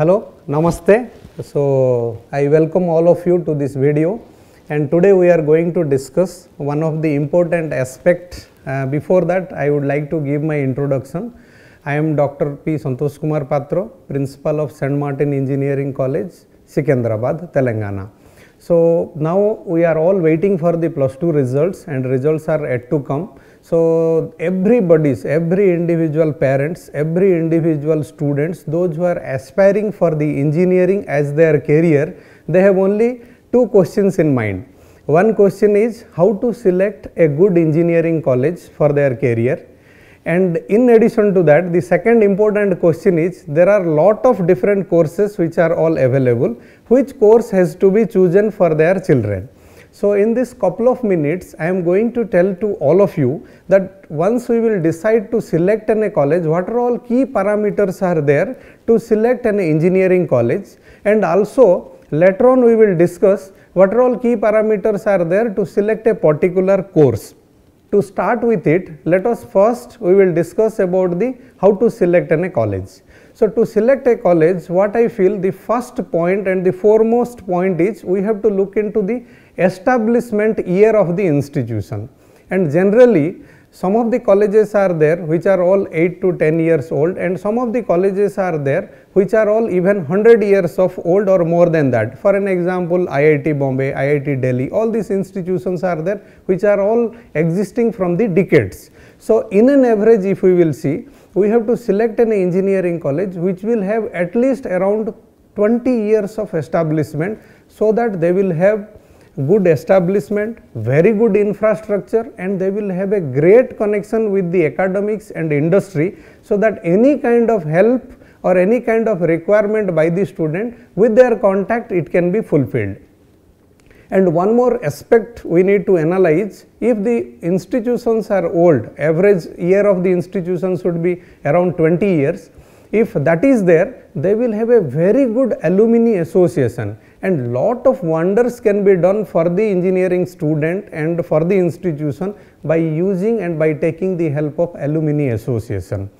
Hello, Namaste. So, I welcome all of you to this video and today we are going to discuss one of the important aspect. Uh, before that, I would like to give my introduction. I am Dr. P. Santosh Kumar Patra, Principal of St. Martin Engineering College, Secunderabad, Telangana. So, now we are all waiting for the plus 2 results and results are yet to come. So, everybody's, every individual parents, every individual students, those who are aspiring for the engineering as their career, they have only two questions in mind. One question is how to select a good engineering college for their career and in addition to that the second important question is there are lot of different courses which are all available which course has to be chosen for their children. So, in this couple of minutes I am going to tell to all of you that once we will decide to select an a college what are all key parameters are there to select an engineering college and also later on we will discuss what are all key parameters are there to select a particular course. To start with it, let us first we will discuss about the how to select an a college. So, to select a college what I feel the first point and the foremost point is we have to look into the establishment year of the institution and generally some of the colleges are there which are all 8 to 10 years old and some of the colleges are there which are all even 100 years of old or more than that. For an example IIT Bombay, IIT Delhi all these institutions are there which are all existing from the decades. So, in an average if we will see we have to select an engineering college which will have at least around 20 years of establishment so that they will have good establishment, very good infrastructure and they will have a great connection with the academics and industry so that any kind of help or any kind of requirement by the student with their contact it can be fulfilled. And one more aspect we need to analyze if the institutions are old, average year of the institution should be around 20 years. If that is there, they will have a very good alumni association and lot of wonders can be done for the engineering student and for the institution by using and by taking the help of alumni association.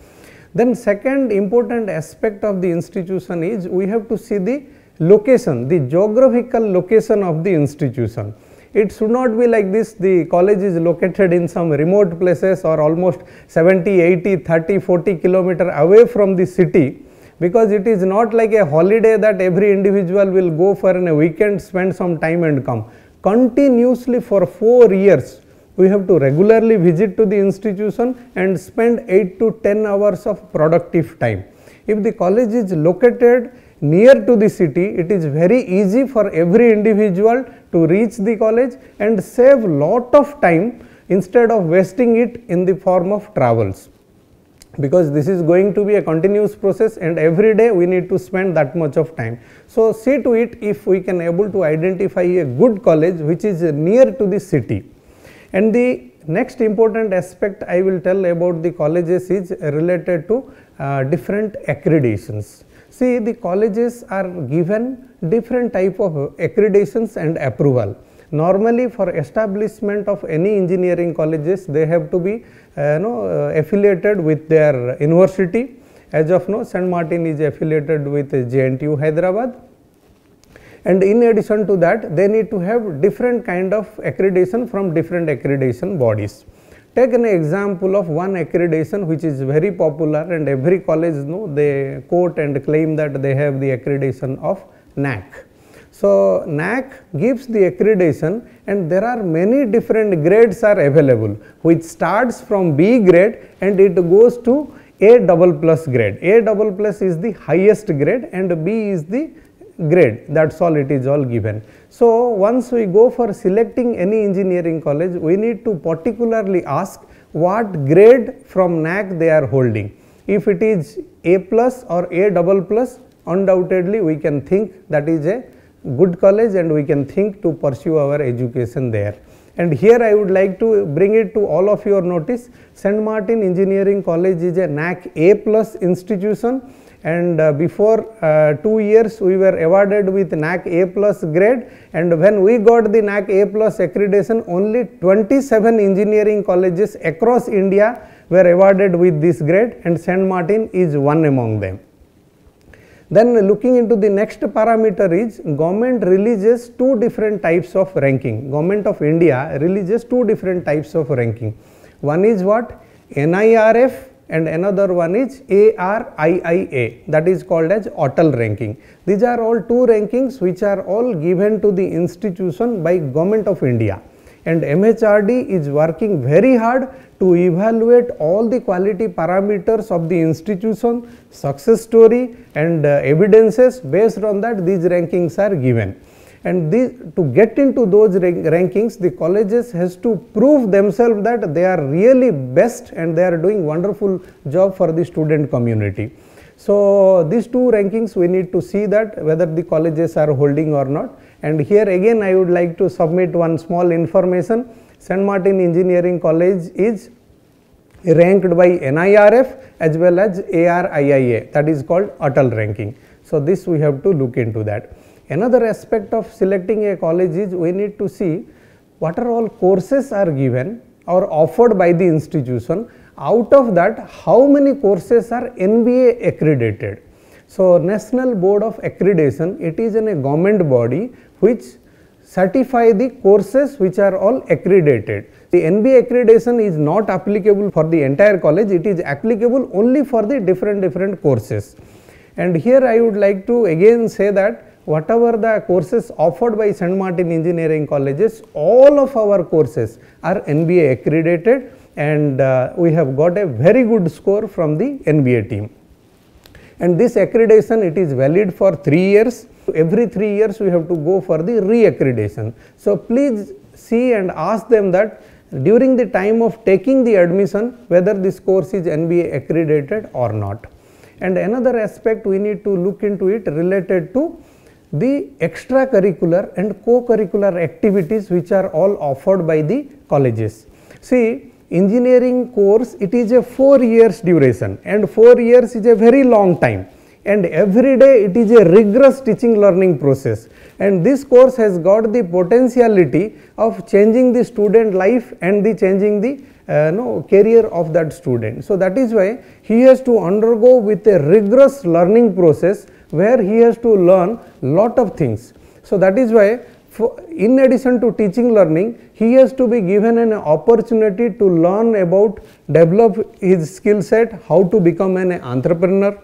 Then second important aspect of the institution is we have to see the location, the geographical location of the institution. It should not be like this, the college is located in some remote places or almost 70, 80, 30, 40 kilometer away from the city because it is not like a holiday that every individual will go for a weekend spend some time and come. Continuously for 4 years we have to regularly visit to the institution and spend 8 to 10 hours of productive time. If the college is located near to the city, it is very easy for every individual to reach the college and save lot of time instead of wasting it in the form of travels because this is going to be a continuous process and every day we need to spend that much of time. So, see to it if we can able to identify a good college which is near to the city. And the next important aspect I will tell about the colleges is related to uh, different accreditations. See the colleges are given different type of accreditations and approval. Normally for establishment of any engineering colleges they have to be uh, know, uh, affiliated with their university. As of now St. Martin is affiliated with JNTU Hyderabad and in addition to that they need to have different kind of accreditation from different accreditation bodies. Take an example of one accreditation which is very popular and every college know they quote and claim that they have the accreditation of NAAC. So, NAAC gives the accreditation and there are many different grades are available which starts from B grade and it goes to A double plus grade. A double plus is the highest grade and B is the grade that is all it is all given. So, once we go for selecting any engineering college we need to particularly ask what grade from NAAC they are holding. If it is A plus or A double plus undoubtedly we can think that is a good college and we can think to pursue our education there. And here I would like to bring it to all of your notice St. Martin Engineering College is a NAAC A plus institution and uh, before uh, 2 years we were awarded with NAAC A plus grade and when we got the NAAC A plus accreditation only 27 engineering colleges across India were awarded with this grade and St. Martin is one among them. Then looking into the next parameter is government releases two different types of ranking. Government of India releases two different types of ranking. One is what? NIRF and another one is ARIIA that is called as Atal ranking. These are all two rankings which are all given to the institution by government of India and MHRD is working very hard to evaluate all the quality parameters of the institution, success story and uh, evidences based on that these rankings are given. And to get into those rank rankings the colleges has to prove themselves that they are really best and they are doing wonderful job for the student community. So, these two rankings we need to see that whether the colleges are holding or not and here again I would like to submit one small information St. Martin Engineering College is ranked by NIRF as well as ARIIA that is called Atal ranking. So, this we have to look into that. Another aspect of selecting a college is we need to see what are all courses are given or offered by the institution out of that how many courses are NBA accredited. So, National Board of Accreditation it is a government body which certify the courses which are all accredited. The NBA accreditation is not applicable for the entire college, it is applicable only for the different different courses. And here I would like to again say that whatever the courses offered by St. Martin Engineering Colleges, all of our courses are NBA accredited and uh, we have got a very good score from the NBA team. And this accreditation it is valid for 3 years every 3 years we have to go for the re-accreditation. So, please see and ask them that during the time of taking the admission whether this course is NBA accredited or not. And another aspect we need to look into it related to the extracurricular and co-curricular activities which are all offered by the colleges. See engineering course it is a 4 years duration and 4 years is a very long time and every day it is a rigorous teaching learning process and this course has got the potentiality of changing the student life and the changing the uh, no, career of that student. So, that is why he has to undergo with a rigorous learning process where he has to learn lot of things. So, that is why in addition to teaching learning, he has to be given an opportunity to learn about develop his skill set, how to become an entrepreneur,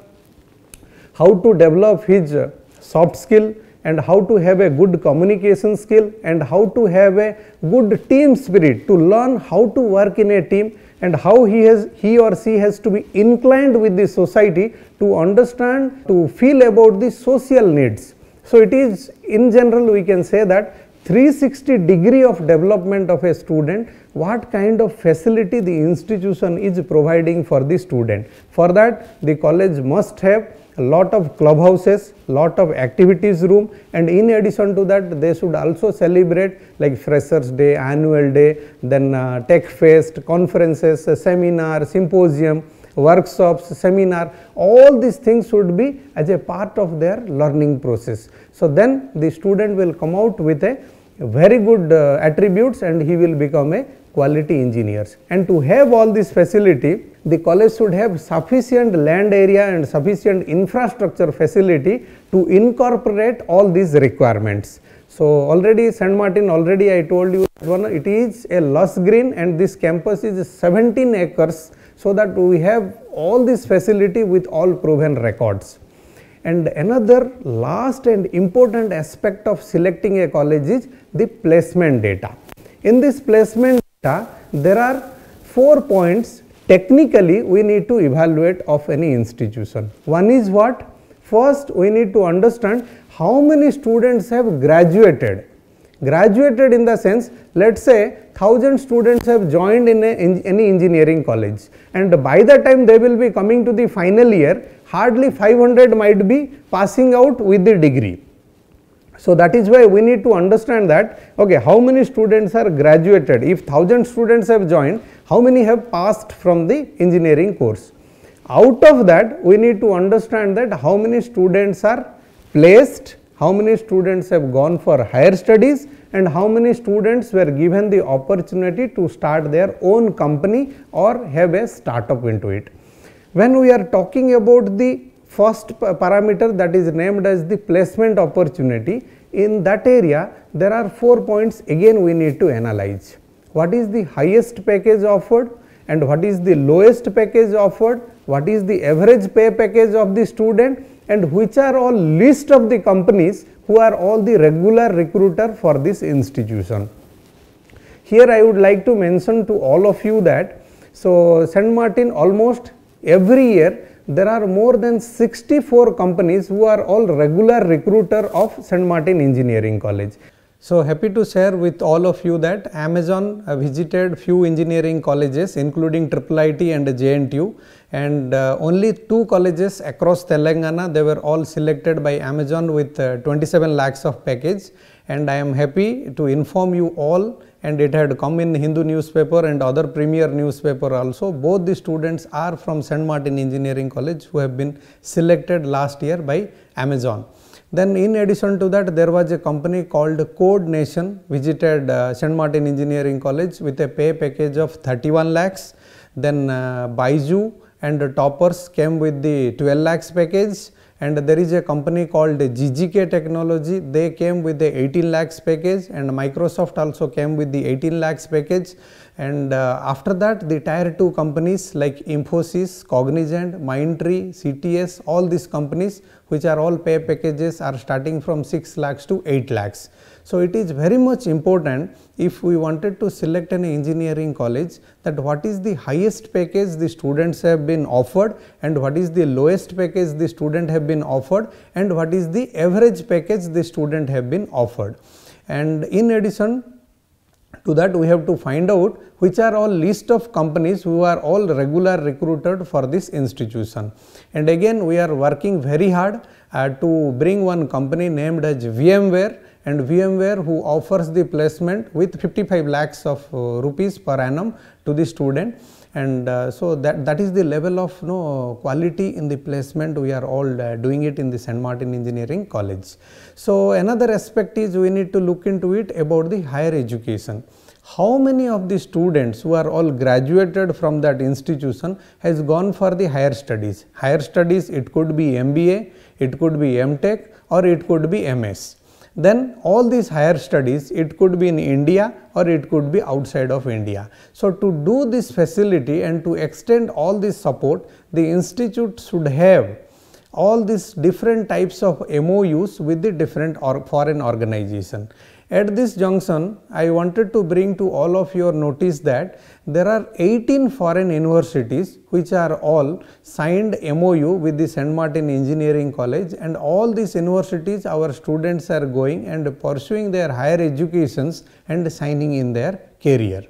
how to develop his soft skill and how to have a good communication skill and how to have a good team spirit to learn how to work in a team and how he has he or she has to be inclined with the society to understand to feel about the social needs. So, it is in general we can say that 360 degree of development of a student what kind of facility the institution is providing for the student. For that the college must have lot of clubhouses, lot of activities room and in addition to that they should also celebrate like freshers day, annual day, then uh, tech fest, conferences, uh, seminar, symposium, workshops, seminar, all these things should be as a part of their learning process. So, then the student will come out with a very good uh, attributes and he will become a quality engineers. And to have all this facility, the college should have sufficient land area and sufficient infrastructure facility to incorporate all these requirements. So, already St. Martin already I told you one it is a lush green and this campus is 17 acres. So, that we have all this facility with all proven records. And another last and important aspect of selecting a college is the placement data. In this placement there are four points technically we need to evaluate of any institution. One is what? First we need to understand how many students have graduated. Graduated in the sense let us say 1000 students have joined in, a, in any engineering college and by the time they will be coming to the final year hardly 500 might be passing out with the degree. So, that is why we need to understand that okay, how many students are graduated if 1000 students have joined how many have passed from the engineering course. Out of that we need to understand that how many students are placed, how many students have gone for higher studies and how many students were given the opportunity to start their own company or have a startup into it. When we are talking about the first parameter that is named as the placement opportunity in that area there are four points again we need to analyze. What is the highest package offered and what is the lowest package offered, what is the average pay package of the student and which are all list of the companies who are all the regular recruiter for this institution. Here I would like to mention to all of you that so St. Martin almost every year there are more than 64 companies who are all regular recruiter of St. Martin Engineering College. So happy to share with all of you that Amazon visited few engineering colleges including IIIT and JNTU and uh, only two colleges across Telangana they were all selected by Amazon with uh, 27 lakhs of package and I am happy to inform you all and it had come in Hindu newspaper and other premier newspaper also. Both the students are from St. Martin Engineering College who have been selected last year by Amazon. Then in addition to that there was a company called Code Nation visited uh, St. Martin Engineering College with a pay package of 31 lakhs. Then uh, Byju and Toppers came with the 12 lakhs package and there is a company called GGK Technology. They came with the 18 lakhs package and Microsoft also came with the 18 lakhs package and uh, after that the tier 2 companies like Infosys, Cognizant, Mindtree, CTS all these companies which are all pay packages are starting from 6 lakhs to 8 lakhs. So, it is very much important if we wanted to select an engineering college that what is the highest package the students have been offered and what is the lowest package the student have been offered and what is the average package the student have been offered. And in addition to that we have to find out which are all list of companies who are all regular recruited for this institution. And again we are working very hard uh, to bring one company named as VMware and VMware who offers the placement with 55 lakhs of uh, rupees per annum to the student and uh, so that that is the level of you know, quality in the placement we are all uh, doing it in the St. Martin Engineering College. So another aspect is we need to look into it about the higher education. How many of the students who are all graduated from that institution has gone for the higher studies? Higher studies it could be MBA, it could be MTech or it could be MS then all these higher studies it could be in India or it could be outside of India. So, to do this facility and to extend all this support the institute should have all these different types of MOUs with the different or foreign organization. At this junction, I wanted to bring to all of your notice that there are 18 foreign universities which are all signed MOU with the St. Martin Engineering College and all these universities our students are going and pursuing their higher educations and signing in their career.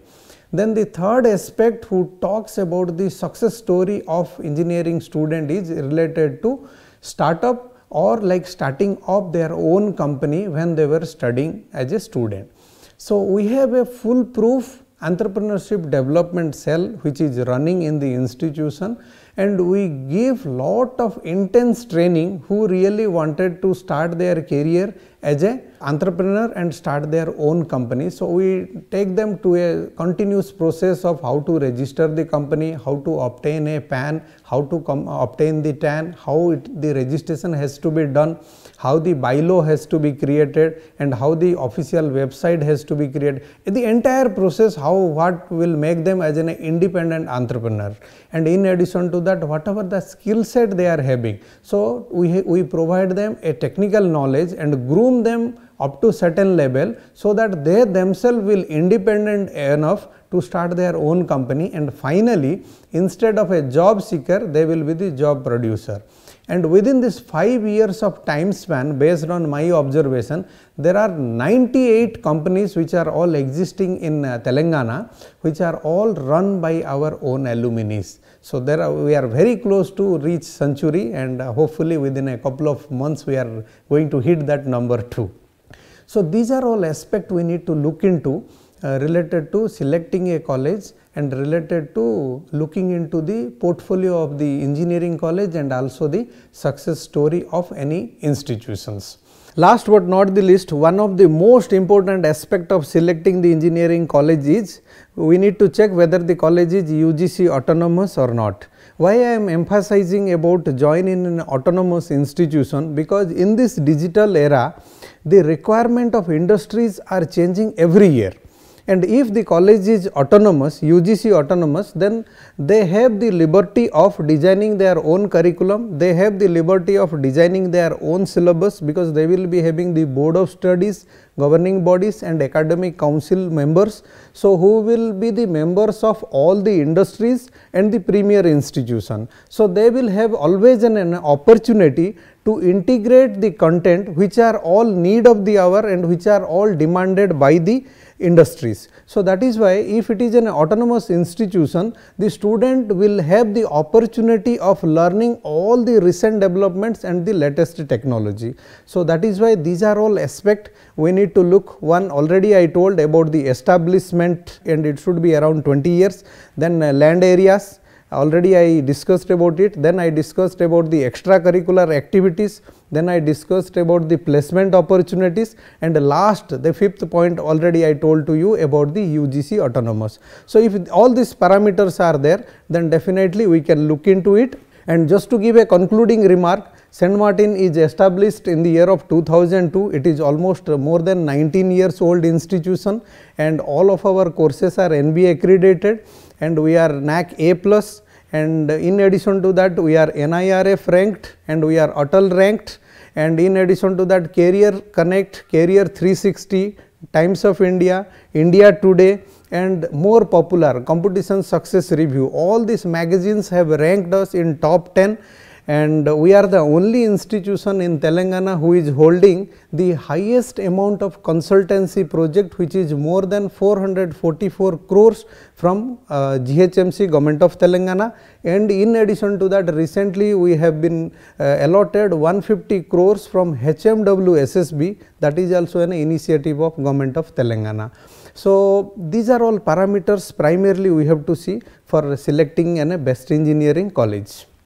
Then the third aspect who talks about the success story of engineering student is related to startup or like starting up their own company when they were studying as a student. So, we have a full proof entrepreneurship development cell which is running in the institution and we give lot of intense training who really wanted to start their career as a entrepreneur and start their own company. So, we take them to a continuous process of how to register the company, how to obtain a PAN, how to come obtain the TAN, how it, the registration has to be done, how the bylaw has to be created and how the official website has to be created. The entire process how what will make them as an independent entrepreneur and in addition to that whatever the skill set they are having. So, we, we provide them a technical knowledge and groom them up to certain level so that they themselves will independent enough to start their own company and finally instead of a job seeker they will be the job producer and within this 5 years of time span based on my observation there are 98 companies which are all existing in uh, Telangana which are all run by our own alumni. So, there are, we are very close to reach century and uh, hopefully within a couple of months we are going to hit that number too. So, these are all aspects we need to look into uh, related to selecting a college and related to looking into the portfolio of the engineering college and also the success story of any institutions. Last but not the least, one of the most important aspect of selecting the engineering college is we need to check whether the college is UGC autonomous or not. Why I am emphasizing about join in an autonomous institution because in this digital era the requirement of industries are changing every year and if the college is autonomous UGC autonomous then they have the liberty of designing their own curriculum, they have the liberty of designing their own syllabus because they will be having the board of studies, governing bodies and academic council members. So, who will be the members of all the industries and the premier institution. So, they will have always an, an opportunity to integrate the content which are all need of the hour and which are all demanded by the industries. So, that is why if it is an autonomous institution, the student will have the opportunity of learning all the recent developments and the latest technology. So, that is why these are all aspect we need to look one already I told about the establishment and it should be around 20 years, then uh, land areas, already I discussed about it, then I discussed about the extracurricular activities, then I discussed about the placement opportunities and last the fifth point already I told to you about the UGC autonomous. So, if all these parameters are there then definitely we can look into it and just to give a concluding remark St. Martin is established in the year of 2002, it is almost more than 19 years old institution and all of our courses are NBA accredited and we are NAAC A plus and in addition to that we are NIRF ranked and we are Atal ranked. And in addition to that Carrier Connect, Carrier 360, Times of India, India Today and more popular competition success review. All these magazines have ranked us in top 10 and we are the only institution in Telangana who is holding the highest amount of consultancy project which is more than 444 crores from uh, GHMC government of Telangana and in addition to that recently we have been uh, allotted 150 crores from HMW SSB that is also an initiative of government of Telangana. So, these are all parameters primarily we have to see for selecting an a best engineering college.